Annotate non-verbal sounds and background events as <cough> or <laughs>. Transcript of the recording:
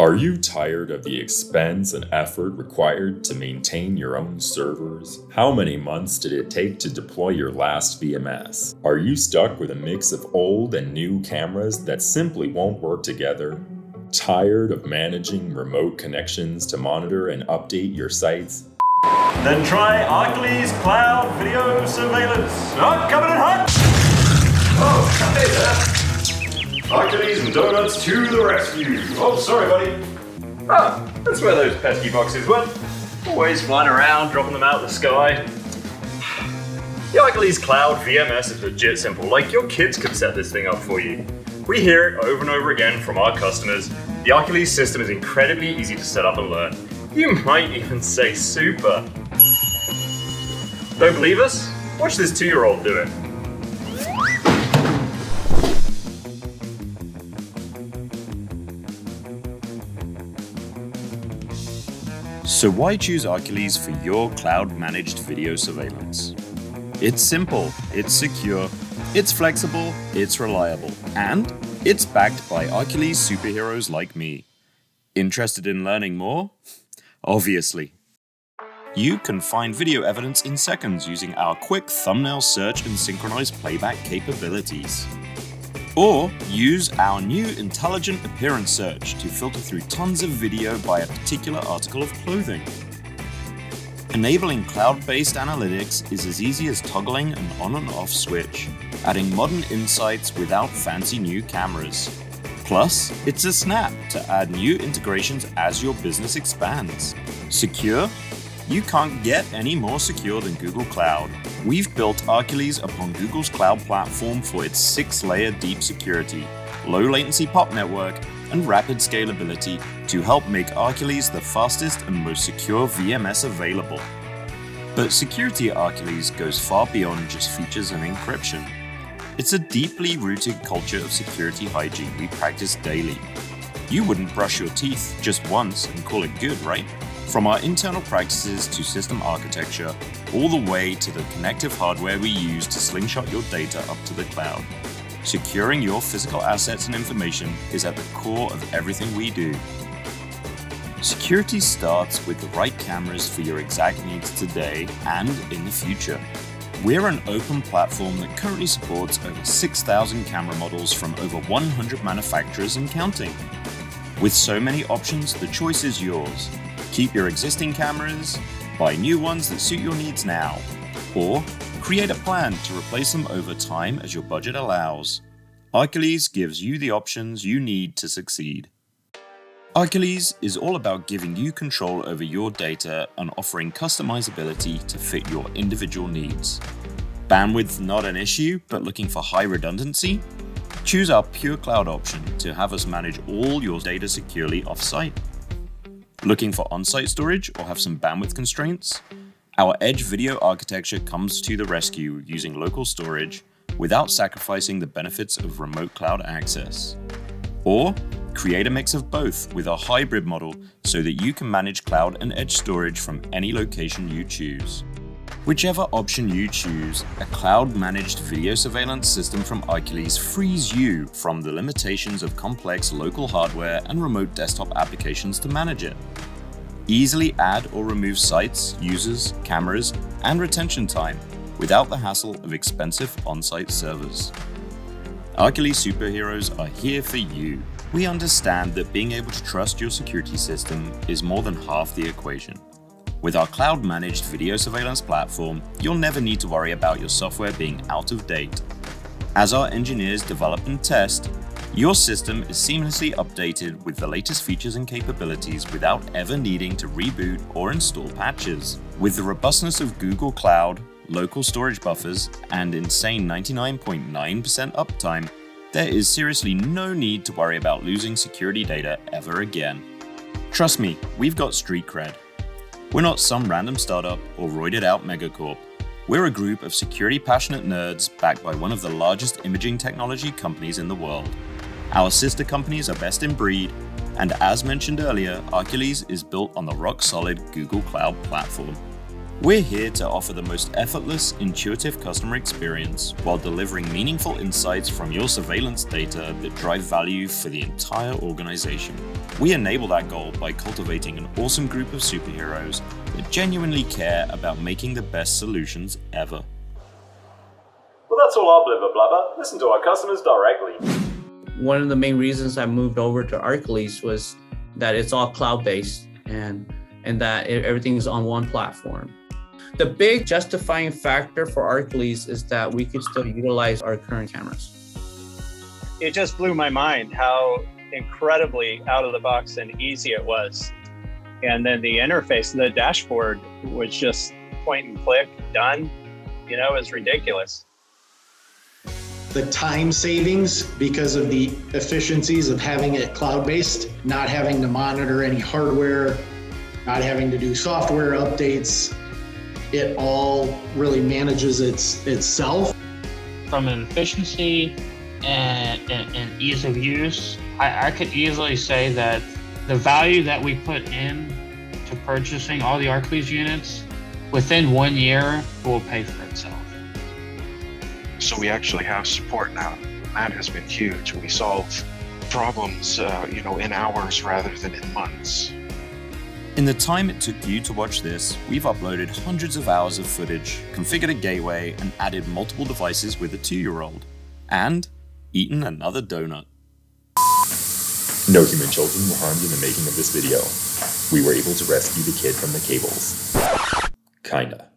Are you tired of the expense and effort required to maintain your own servers? How many months did it take to deploy your last VMS? Are you stuck with a mix of old and new cameras that simply won't work together? Tired of managing remote connections to monitor and update your sites? Then try Arcules Cloud Video Surveillance. Oh, coming in hot! Arcules and Donuts to the rescue. Oh, sorry, buddy. Ah, that's where those pesky boxes went. Always flying around, dropping them out of the sky. <sighs> The Arcules Cloud VMS is legit simple, like your kids could set this thing up for you. We hear it over and over again from our customers. The Arcules system is incredibly easy to set up and learn. You <laughs> might even say super. Don't believe us? Watch this two-year-old do it. So why choose Arcules for your cloud-managed video surveillance? It's simple, it's secure, it's flexible, it's reliable, and it's backed by Arcules superheroes like me. Interested in learning more? Obviously. You can find video evidence in seconds using our quick thumbnail search and synchronized playback capabilities. Or use our new intelligent appearance search to filter through tons of video by a particular article of clothing. Enabling cloud-based analytics is as easy as toggling an on and off switch, adding modern insights without fancy new cameras. Plus, it's a snap to add new integrations as your business expands. Secure? You can't get any more secure than Google Cloud. We've built Arcules upon Google's cloud platform for its six layer deep security, low latency POP network, and rapid scalability to help make Arcules the fastest and most secure VMS available. But security at Arcules goes far beyond just features and encryption. It's a deeply rooted culture of security hygiene we practice daily. You wouldn't brush your teeth just once and call it good, right? From our internal practices to system architecture, all the way to the connective hardware we use to slingshot your data up to the cloud. Securing your physical assets and information is at the core of everything we do. Security starts with the right cameras for your exact needs today and in the future. We're an open platform that currently supports over 6,000 camera models from over 100 manufacturers and counting. With so many options, the choice is yours. Keep your existing cameras, buy new ones that suit your needs now, or create a plan to replace them over time as your budget allows. Arcules gives you the options you need to succeed. Arcules is all about giving you control over your data and offering customizability to fit your individual needs. Bandwidth not an issue, but looking for high redundancy? Choose our Pure Cloud option to have us manage all your data securely offsite. Looking for on-site storage or have some bandwidth constraints? Our Edge video architecture comes to the rescue using local storage without sacrificing the benefits of remote cloud access. Or create a mix of both with a hybrid model so that you can manage cloud and edge storage from any location you choose. Whichever option you choose, a cloud-managed video surveillance system from Arcules frees you from the limitations of complex local hardware and remote desktop applications to manage it. Easily add or remove sites, users, cameras, and retention time without the hassle of expensive on-site servers. Arcules superheroes are here for you. We understand that being able to trust your security system is more than half the equation. With our cloud managed video surveillance platform, you'll never need to worry about your software being out of date. As our engineers develop and test, your system is seamlessly updated with the latest features and capabilities without ever needing to reboot or install patches. With the robustness of Google Cloud, local storage buffers, and insane 99.9% .9 uptime, there is seriously no need to worry about losing security data ever again. Trust me, we've got street cred. We're not some random startup or roided out megacorp. We're a group of security passionate nerds backed by one of the largest imaging technology companies in the world. Our sister companies are best in breed, and as mentioned earlier, Arcules is built on the rock solid Google Cloud platform. We're here to offer the most effortless, intuitive customer experience while delivering meaningful insights from your surveillance data that drive value for the entire organization. We enable that goal by cultivating an awesome group of superheroes that genuinely care about making the best solutions ever. Well, that's all our blibber blabber. Listen to our customers directly. One of the main reasons I moved over to Arcules was that it's all cloud-based and and that everything is on one platform. The big justifying factor for Arcules is that we could still utilize our current cameras. It just blew my mind how incredibly out of the box and easy it was. And then the interface, the dashboard was just point and click, done. You know, it was ridiculous. The time savings because of the efficiencies of having it cloud based, not having to monitor any hardware, not having to do software updates. It all really manages its itself. From an efficiency and, and, and ease of use, I, I, could easily say that the value that we put in to purchasing all the Arcules units within one year will pay for itself. So we actually have support now. That has been huge. We solve problems, uh, you know, in hours rather than in months. In the time it took you to watch this, we've uploaded hundreds of hours of footage, configured a gateway, and added multiple devices with a two-year-old. And eaten another donut. No human children were harmed in the making of this video. We were able to rescue the kid from the cables. Kinda.